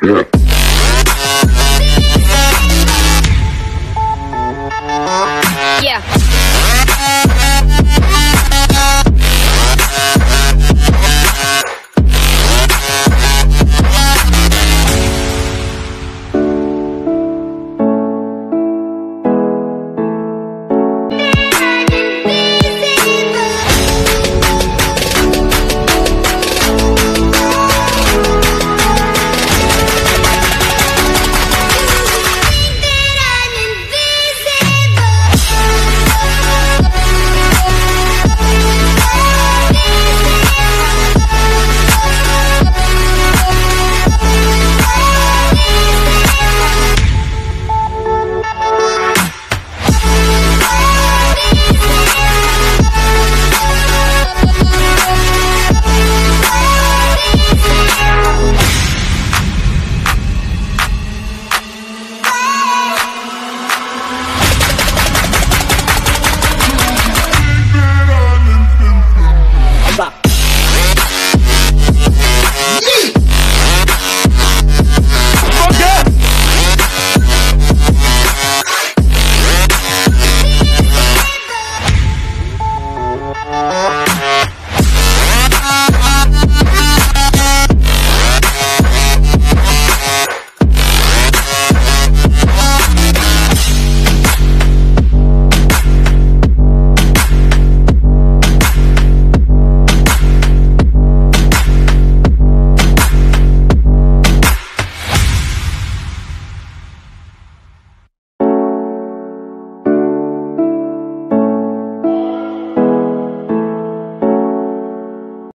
Yeah.